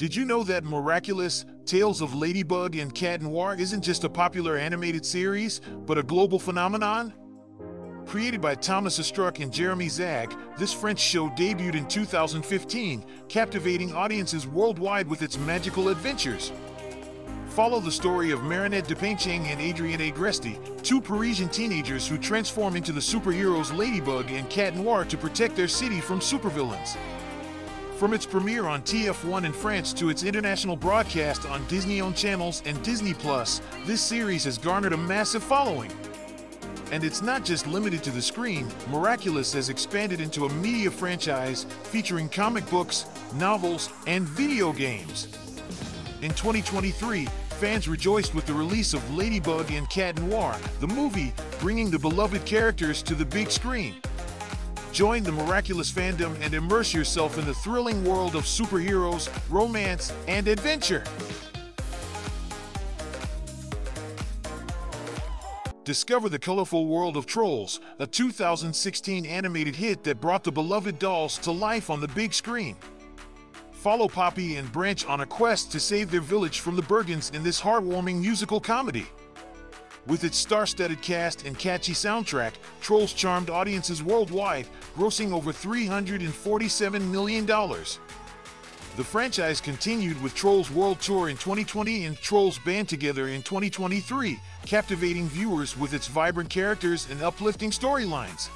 Did you know that Miraculous Tales of Ladybug and Cat Noir isn't just a popular animated series, but a global phenomenon? Created by Thomas Astruc and Jeremy Zag, this French show debuted in 2015, captivating audiences worldwide with its magical adventures. Follow the story of Marinette Dupaincheng and Adrien Agreste, two Parisian teenagers who transform into the superheroes Ladybug and Cat Noir to protect their city from supervillains. From its premiere on TF1 in France to its international broadcast on Disney-owned channels and Disney Plus, this series has garnered a massive following. And it's not just limited to the screen, Miraculous has expanded into a media franchise featuring comic books, novels, and video games. In 2023, fans rejoiced with the release of Ladybug and Cat Noir, the movie, bringing the beloved characters to the big screen. Join the miraculous fandom and immerse yourself in the thrilling world of superheroes, romance, and adventure. Discover the colorful world of Trolls, a 2016 animated hit that brought the beloved dolls to life on the big screen. Follow Poppy and Branch on a quest to save their village from the Bergens in this heartwarming musical comedy. With its star-studded cast and catchy soundtrack, Trolls charmed audiences worldwide, grossing over $347 million. The franchise continued with Trolls World Tour in 2020 and Trolls Band Together in 2023, captivating viewers with its vibrant characters and uplifting storylines.